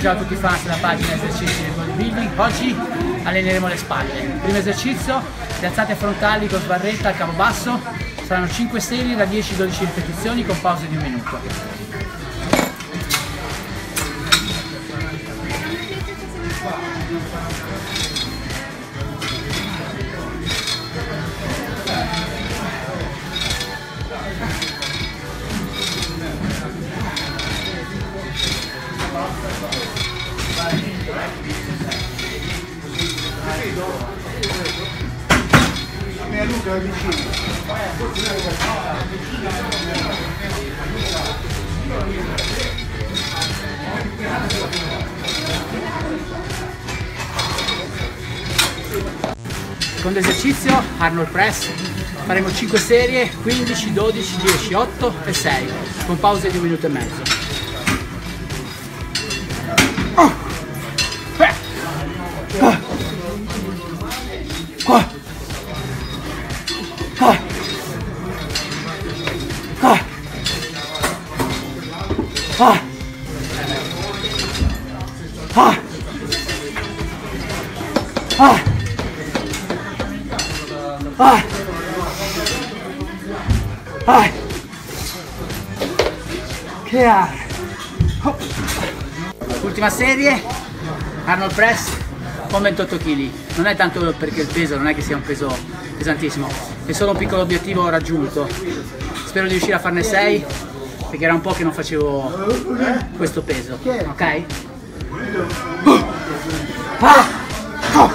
ciao a tutti i fans della pagina esercizi del bodybuilding. Oggi alleneremo le spalle. Primo esercizio, piazzate frontali con sbarretta al cavo basso. Saranno 5 serie da 10-12 ripetizioni con pause di un minuto. Me Luca vicino. Secondo esercizio, Arnold Press, faremo 5 serie, 15, 12, 10, 8 e 6, con pause di un minuto e mezzo. Ah. Ah. Ah. Ah. Ah. Che ha? Ultima serie, Arnold Press con 28 kg. Non è tanto perché il peso, non è che sia un peso pesantissimo, è solo un piccolo obiettivo raggiunto. Spero di riuscire a farne 6 perché era un po' che non facevo eh, questo peso, ok? Ah! Ah!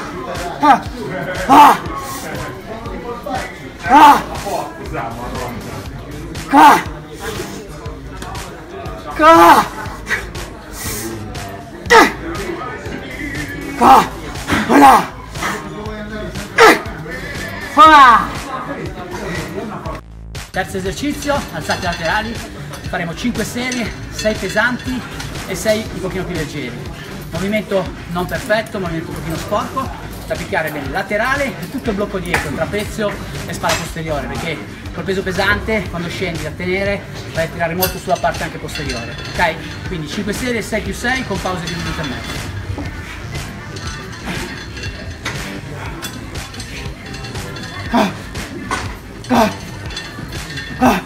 Ah! Ah! Ah! Ah! Qua! Voilà! Qua! Terzo esercizio, alzate laterali, faremo 5 serie, 6 pesanti e 6 un pochino più leggeri. Movimento non perfetto, movimento un pochino sporco, da picchiare bene laterale e tutto il blocco dietro, trapezio e spalla posteriore, perché col peso pesante quando scendi a tenere vai a tirare molto sulla parte anche posteriore. Ok? Quindi 5 serie, 6 più 6 con pause di un minuto e mezzo. Ah! Ah! Ah!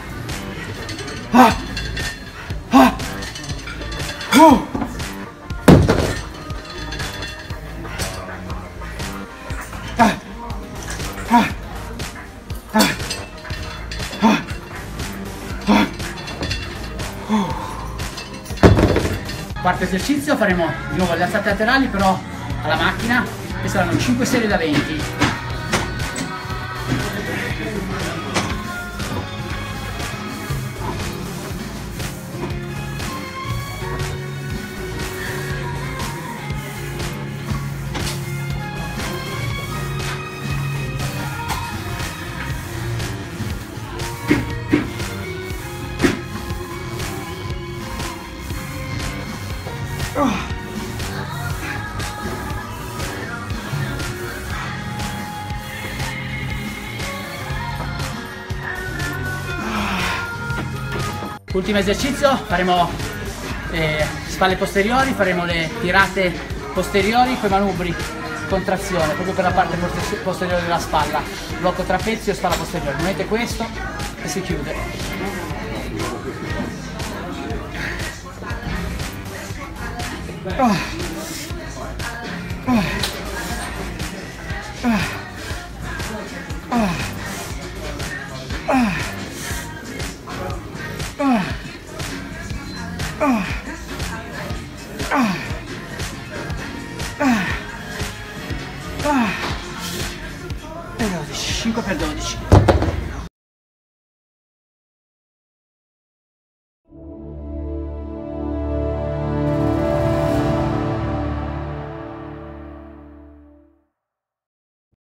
Quarto esercizio faremo di nuovo le alzate laterali però alla macchina. E saranno 5 serie da 20 Ultimo esercizio, faremo eh, spalle posteriori, faremo le tirate posteriori con i manubri contrazione proprio per la parte posteriore della spalla. Blocco trapezio spalla posteriore. Muovete questo e si chiude 아. 아. 아. 내가 어디 싱겁할 때 어디 싱겁